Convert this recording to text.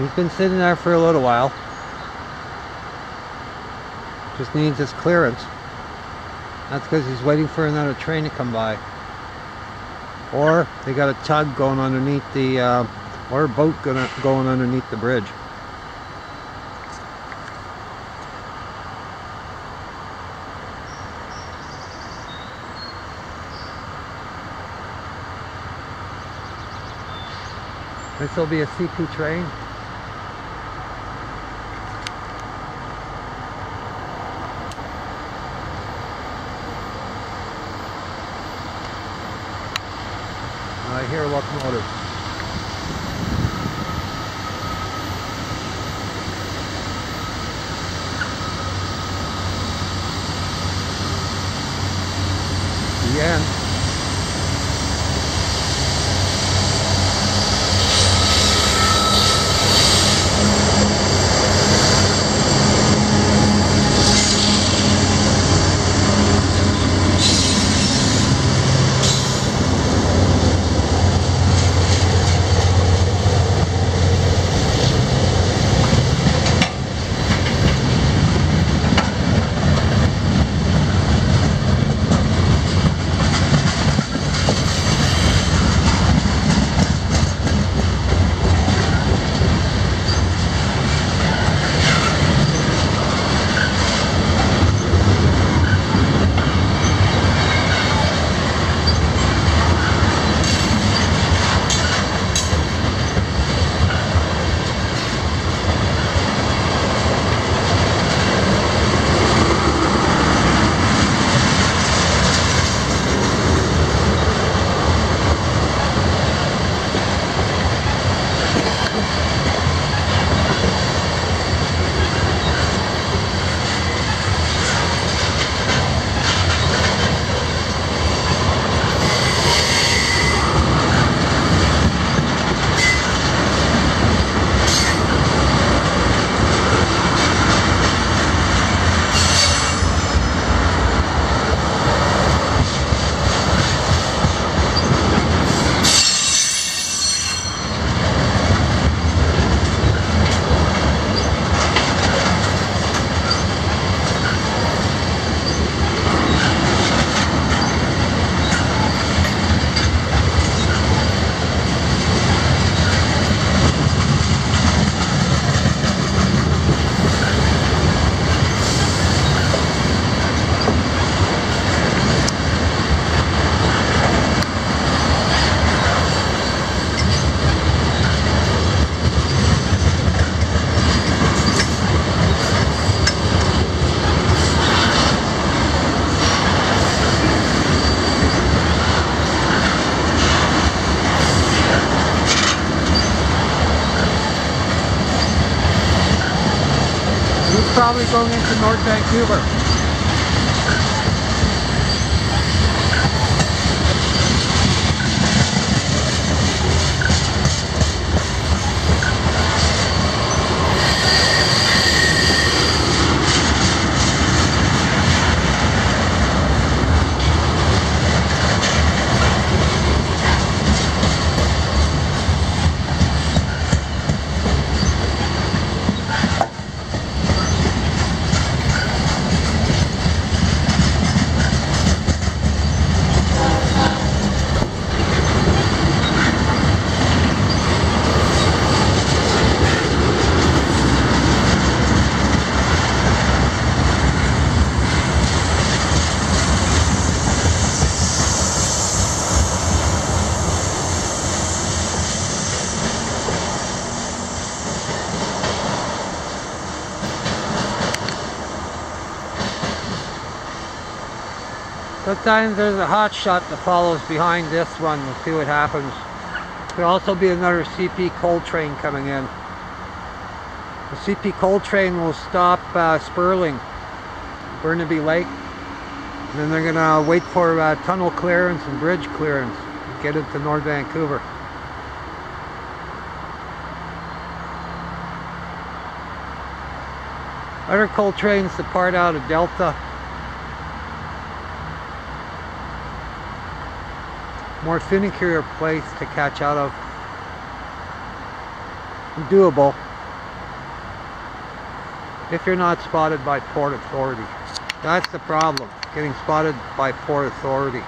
He's been sitting there for a little while. Just needs his clearance. That's because he's waiting for another train to come by. Or they got a tug going underneath the, uh, or a boat going, going underneath the bridge. This will be a CP train. I hear locomotive. The. Probably going into North Vancouver. Sometimes there's a hot shot that follows behind this one. We'll see what happens. Could also be another CP coal train coming in. The CP coal train will stop uh, Sperling, Burnaby Lake. And then they're gonna wait for uh, tunnel clearance and bridge clearance to get into North Vancouver. Other coal trains depart out of Delta more finikier place to catch out of. Doable if you're not spotted by Port Authority. That's the problem, getting spotted by Port Authority.